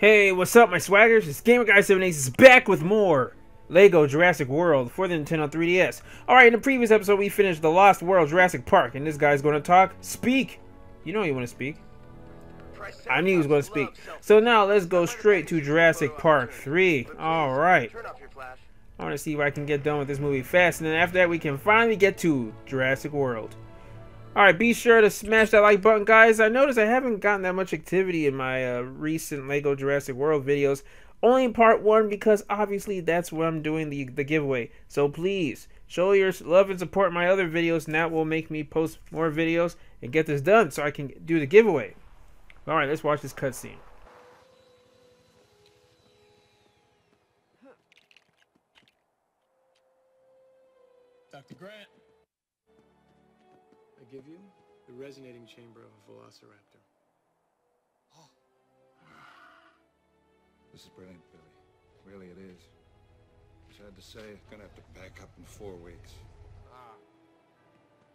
Hey, what's up, my swaggers? It's Gamer Guy 7 Ace is back with more Lego Jurassic World for the Nintendo 3DS. Alright, in the previous episode, we finished The Lost World Jurassic Park, and this guy's going to talk. Speak! You know you want to speak. I knew he was going to speak. So now, let's go straight to Jurassic Park 3. Alright. I want to see if I can get done with this movie fast, and then after that, we can finally get to Jurassic World. Alright, be sure to smash that like button, guys. I noticed I haven't gotten that much activity in my uh, recent LEGO Jurassic World videos. Only part one because obviously that's where I'm doing the, the giveaway. So please, show your love and support my other videos and that will make me post more videos and get this done so I can do the giveaway. Alright, let's watch this cutscene. Dr. Grant. I give you the resonating chamber of a velociraptor. Oh. This is brilliant, Billy. Really, it is. Sad to say, I'm gonna have to back up in four weeks. Ah.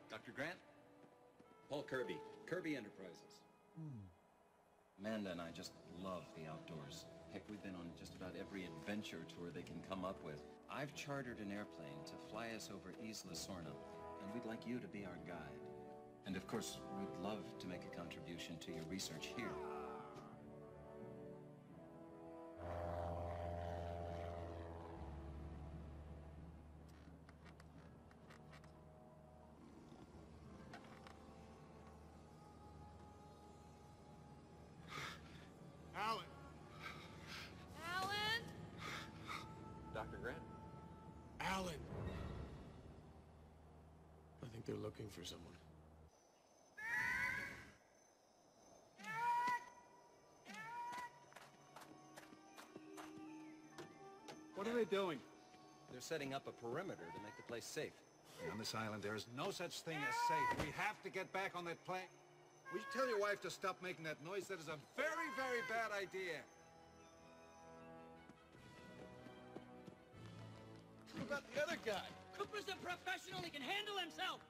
Dr. Grant? Paul Kirby, Kirby Enterprises. Amanda and I just love the outdoors. Heck, we've been on just about every adventure tour they can come up with. I've chartered an airplane to fly us over Isla Sorna, and we'd like you to be our guide. And of course, we'd love to make a contribution to your research here. Alan! Alan? Dr. Grant? Alan! I think they're looking for someone. They doing? They're setting up a perimeter to make the place safe. On this island, there is no such thing as safe. We have to get back on that plane. Will you tell your wife to stop making that noise? That is a very, very bad idea. What about the other guy? Cooper's a professional. He can handle himself.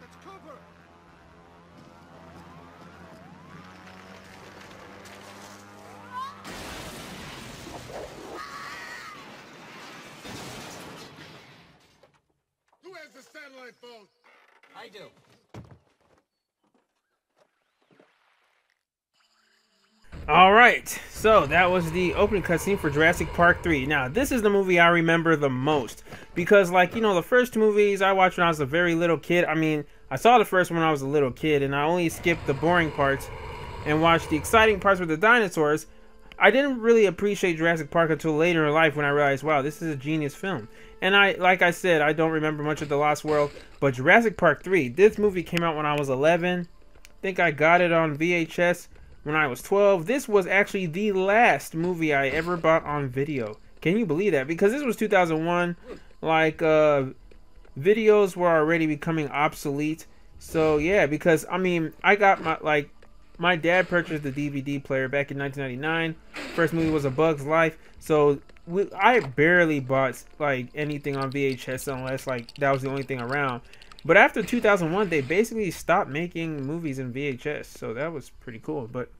That's Cooper! Who has the satellite phone? I do. Alright, so that was the opening cutscene for Jurassic Park 3. Now, this is the movie I remember the most. Because, like, you know, the first two movies I watched when I was a very little kid. I mean, I saw the first one when I was a little kid, and I only skipped the boring parts and watched the exciting parts with the dinosaurs. I didn't really appreciate Jurassic Park until later in life when I realized, wow, this is a genius film. And I, like I said, I don't remember much of The Lost World, but Jurassic Park 3, this movie came out when I was 11. I think I got it on VHS when I was 12. This was actually the last movie I ever bought on video. Can you believe that? Because this was 2001. Like, uh, videos were already becoming obsolete. So, yeah, because, I mean, I got my, like, my dad purchased the DVD player back in 1999. First movie was A Bug's Life. So, we, I barely bought, like, anything on VHS unless, like, that was the only thing around. But after 2001, they basically stopped making movies in VHS, so that was pretty cool. But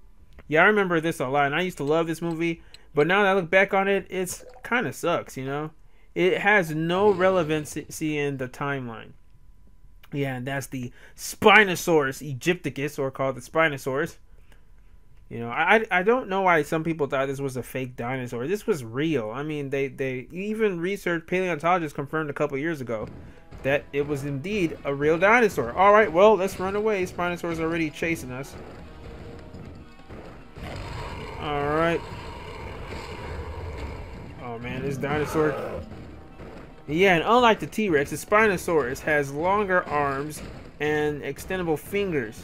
yeah, I remember this a lot, and I used to love this movie. But now that I look back on it, it's kind of sucks, you know. It has no relevancy in the timeline. Yeah, and that's the Spinosaurus Egypticus, or called the Spinosaurus. You know, I I don't know why some people thought this was a fake dinosaur. This was real. I mean, they they even research paleontologists confirmed a couple years ago that it was indeed a real dinosaur. All right, well, let's run away. Spinosaurus already chasing us. All right. Oh man, this dinosaur. Yeah, and unlike the T-Rex, the Spinosaurus has longer arms and extendable fingers.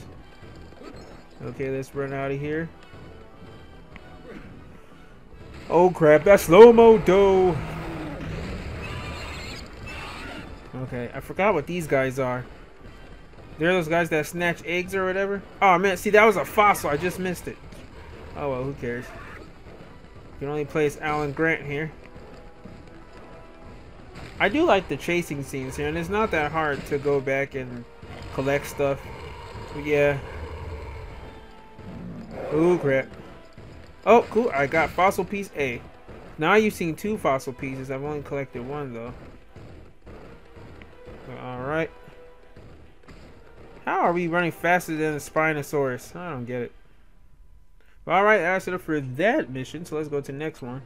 Okay, let's run out of here. Oh crap, that's slow-mo do. Okay, I forgot what these guys are. They're those guys that snatch eggs or whatever. Oh man, see that was a fossil. I just missed it. Oh well, who cares? You can only place Alan Grant here. I do like the chasing scenes here, and it's not that hard to go back and collect stuff. But yeah. Ooh, crap. Oh, cool. I got fossil piece A. Now you've seen two fossil pieces. I've only collected one, though. Alright. How are we running faster than a Spinosaurus? I don't get it. Alright, that's it for that mission. So let's go to the next one.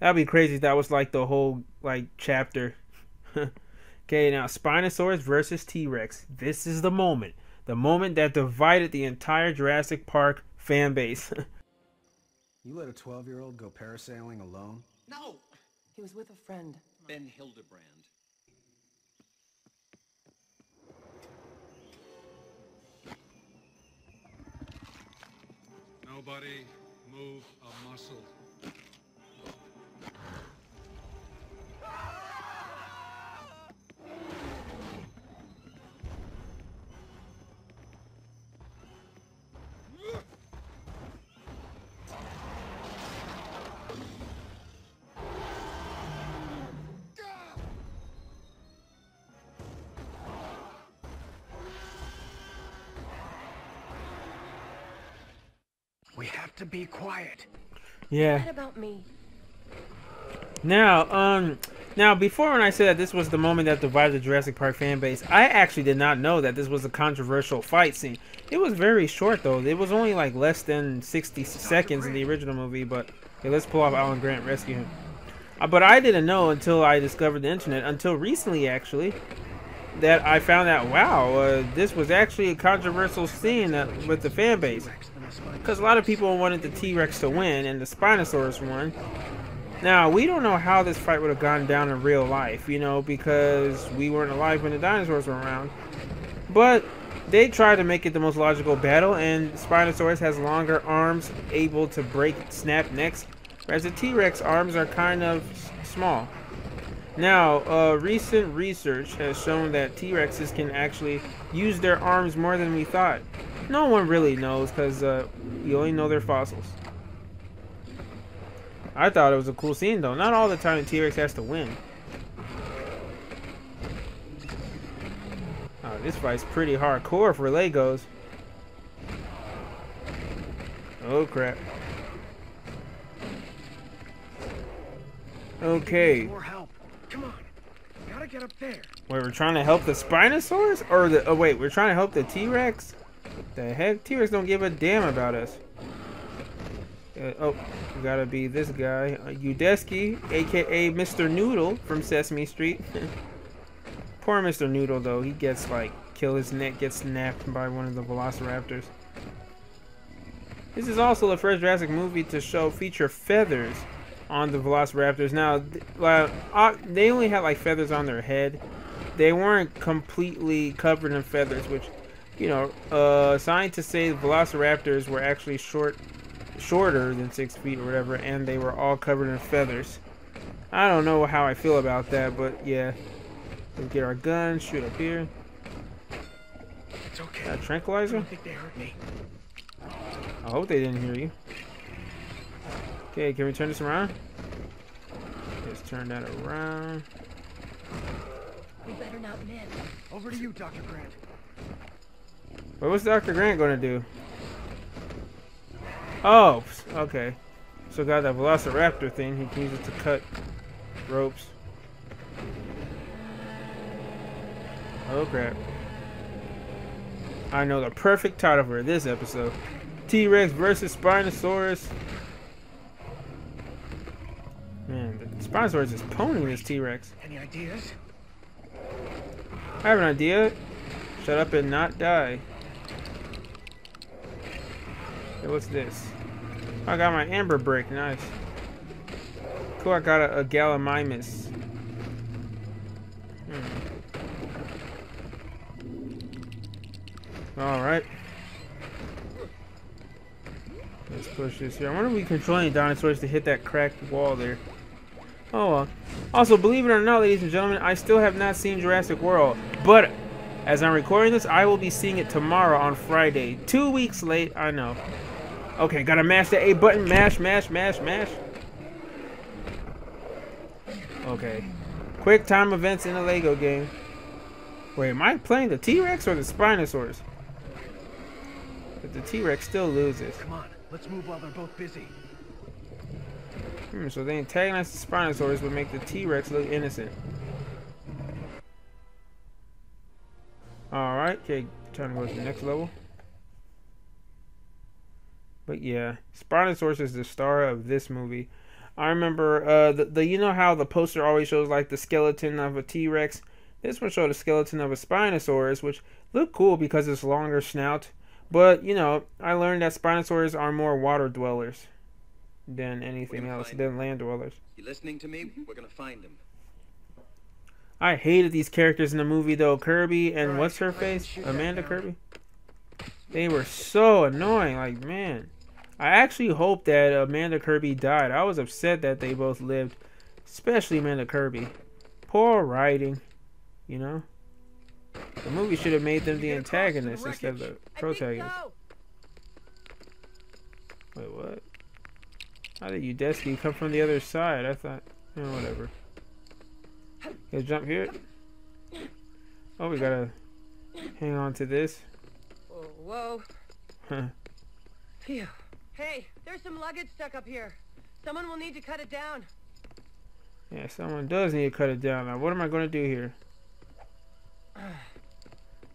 That'd be crazy if that was like the whole like chapter. okay, now Spinosaurus versus T-Rex. This is the moment. The moment that divided the entire Jurassic Park fan base. you let a 12-year-old go parasailing alone? No! He was with a friend. Ben Hildebrand. Nobody move a muscle. We have to be quiet. yeah. What about me? Now, um, now before when I said that this was the moment that divided the Jurassic Park fan base, I actually did not know that this was a controversial fight scene. It was very short though. It was only like less than 60 seconds in the original movie. But okay, let's pull off Alan Grant, rescue him. Uh, but I didn't know until I discovered the internet, until recently actually, that I found out, wow, uh, this was actually a controversial scene uh, with the fan base. Because a lot of people wanted the T-Rex to win, and the Spinosaurus won. Now, we don't know how this fight would have gone down in real life, you know, because we weren't alive when the dinosaurs were around. But they tried to make it the most logical battle, and Spinosaurus has longer arms, able to break snap necks, whereas the T-Rex arms are kind of small. Now, uh, recent research has shown that T-Rexes can actually use their arms more than we thought. No one really knows because uh, we only know their fossils. I thought it was a cool scene though. Not all the time T-Rex has to win. Oh, this fight's pretty hardcore for Legos. Oh crap. Okay. More help. Come on. Gotta get up there. Wait, we're trying to help the Spinosaurus? Or the... Oh, wait, we're trying to help the T-Rex? The heck? T-Rex don't give a damn about us. Uh, oh, gotta be this guy. Uh, Udesky, a.k.a. Mr. Noodle from Sesame Street. Poor Mr. Noodle, though. He gets, like, kill his neck gets snapped by one of the Velociraptors. This is also the first Jurassic movie to show feature feathers on the Velociraptors. Now, uh, uh, they only had, like, feathers on their head. They weren't completely covered in feathers, which, you know, uh, scientists say Velociraptors were actually short shorter than six feet or whatever, and they were all covered in feathers. I don't know how I feel about that, but yeah. Let's get our gun, shoot up here. It's okay. Got a I tranquilizer? don't think they hurt me. I hope they didn't hear you. Okay, can we turn this around? Let's turn that around. We better not miss. Over to you, Dr. Grant. What was Dr. Grant going to do? Oh, okay. So got that Velociraptor thing. He can use it to cut ropes. Oh crap. I know the perfect title for this episode. T-Rex versus Spinosaurus. Man, the Spinosaurus is ponying this T-Rex. Any ideas? I have an idea. Shut up and not die. Hey, what's this? I got my amber brick. Nice. Cool, I got a, a Gallimimus. Hmm. Alright. Let's push this here. I wonder if we controlling dinosaurs to hit that cracked wall there. Oh well. Also, believe it or not, ladies and gentlemen, I still have not seen Jurassic World. But as I'm recording this, I will be seeing it tomorrow on Friday. Two weeks late, I know. Okay, gotta mash the A button. Mash, mash, mash, mash. Okay. Quick time events in a Lego game. Wait, am I playing the T-Rex or the Spinosaurus? But the T-Rex still loses. Come on, let's move while they're both busy. Hmm, so they antagonize the Spinosaurus but make the T-Rex look innocent. Alright, okay, time to go to the next level. But yeah, Spinosaurus is the star of this movie. I remember uh, the, the you know how the poster always shows like the skeleton of a T-Rex. This one showed a skeleton of a Spinosaurus, which looked cool because it's longer snout. But you know, I learned that Spinosaurus are more water dwellers than anything else, find than land dwellers. You listening to me? We're gonna find him. I hated these characters in the movie though. Kirby and Alright, what's her face? Amanda. Kirby. They were so annoying. Like man, I actually hope that Amanda Kirby died. I was upset that they both lived, especially Amanda Kirby. Poor writing, you know. The movie should have made them the antagonists instead of the protagonists. Wait, what? How did Udesky come from the other side? I thought, eh, whatever. Let's jump here. Oh, we gotta hang on to this. Whoa, Huh. whoa. Phew. Hey, there's some luggage stuck up here. Someone will need to cut it down. Yeah, someone does need to cut it down. Now, what am I gonna do here?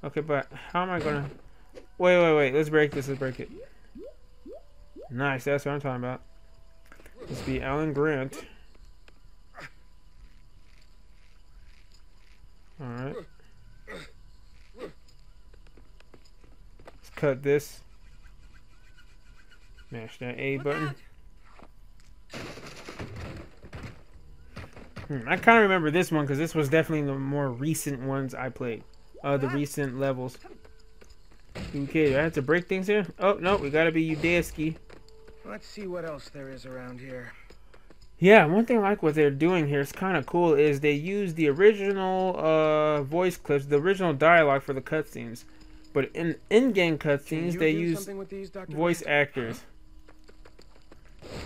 Okay, but how am I gonna? Wait, wait, wait. Let's break this. Let's break it. Nice. That's what I'm talking about. Let's be Alan Grant. All right. Let's cut this. Mash that A Look button. out. Hmm, I kind of remember this one because this was definitely the more recent ones I played. Uh, the recent levels. Okay, do I have to break things here? Oh, no, we gotta be Udesky. Let's see what else there is around here. Yeah, one thing I like what they're doing here is kind of cool is they use the original uh, voice clips, the original dialogue for the cutscenes. But in in-game cutscenes, they use with these, voice Grant? actors.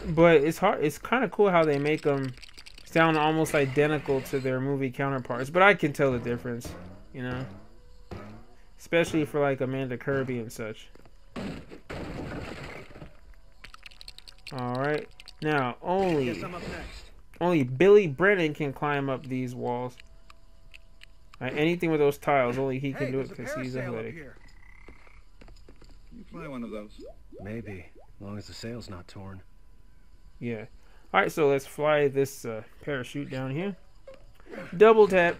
But it's hard. It's kind of cool how they make them sound almost identical to their movie counterparts. But I can tell the difference, you know, especially for like Amanda Kirby and such. All right, now only Guess I'm up next. only Billy Brennan can climb up these walls. Right, anything with those tiles, only he can Hey, do it because he's parasail athletic. here. You fly one of those. Maybe, as long as the sail's not torn. Yeah. All right, so let's fly this uh, parachute down here. Double tap.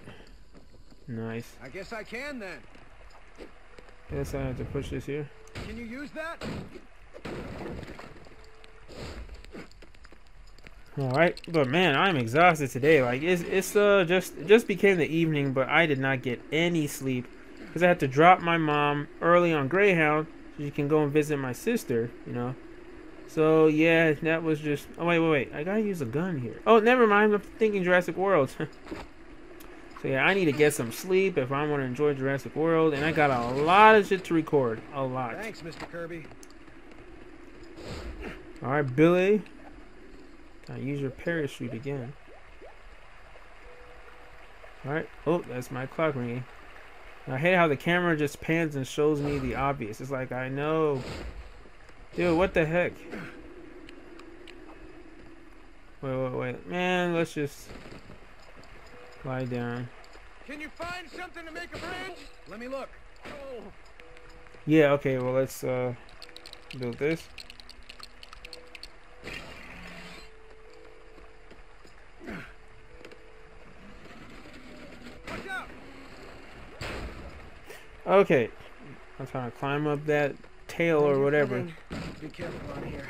Nice. I guess I can then. Guess I have to push this here. Can you use that? All right, but man, I'm exhausted today. Like it's it's uh just it just became the evening, but I did not get any sleep because I had to drop my mom early on Greyhound so she can go and visit my sister. You know. So yeah, that was just. Oh wait, wait, wait! I gotta use a gun here. Oh, never mind. I'm thinking Jurassic World. so yeah, I need to get some sleep if I want to enjoy Jurassic World, and I got a lot of shit to record. A lot. Thanks, Mr. Kirby. All right, Billy. Now use your parachute again. All right. Oh, that's my clock ringing. I hate how the camera just pans and shows me the obvious. It's like I know, dude. What the heck? Wait, wait, wait, man. Let's just lie down. Can you find something to make a bridge? Let me look. Oh, Yeah. Okay. Well, let's uh build this. watch out! Okay. I'm trying to climb up that or whatever. Be careful on here.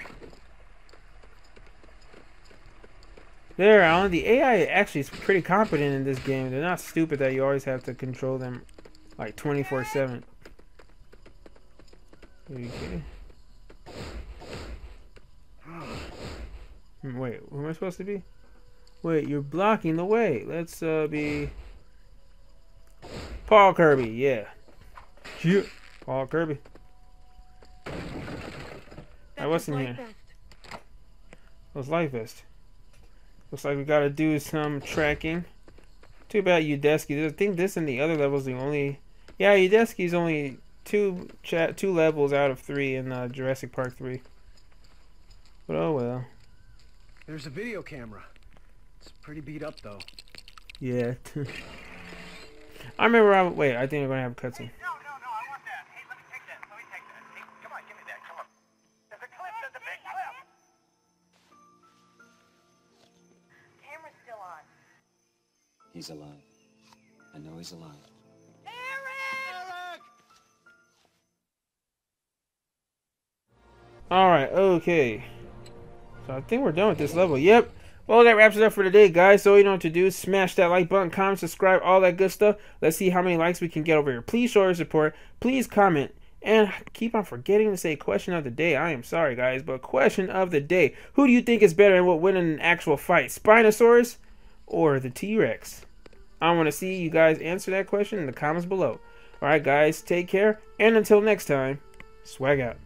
There, Alan. The AI actually is pretty competent in this game. They're not stupid that you always have to control them like 24 7. Okay. Hmm, Wait, who am I supposed to be? Wait, you're blocking the way. Let's uh be Paul Kirby. Yeah. Cute. Paul Kirby. I Alright, what's in here? vest. What's life vest? Looks like we gotta do some tracking. Too bad Udesky. I think this and the other levels the only. Yeah, Udesky's only two chat two levels out of three in uh, Jurassic Park three. But oh well. There's a video camera. It's pretty beat up though. Yeah. I remember. I wait. I think we're gonna have a cutscene. He's alive. I know he's alive. Eric! All right. Okay. So I think we're done with this level. Yep. Well, that wraps it up for today, guys. So you know what to do. Smash that like button, comment, subscribe, all that good stuff. Let's see how many likes we can get over here. Please show your support. Please comment. And keep on forgetting to say question of the day. I am sorry, guys, but question of the day. Who do you think is better and will win in an actual fight? Spinosaurus or the T-Rex? I want to see you guys answer that question in the comments below. All right, guys, take care. And until next time, swag out.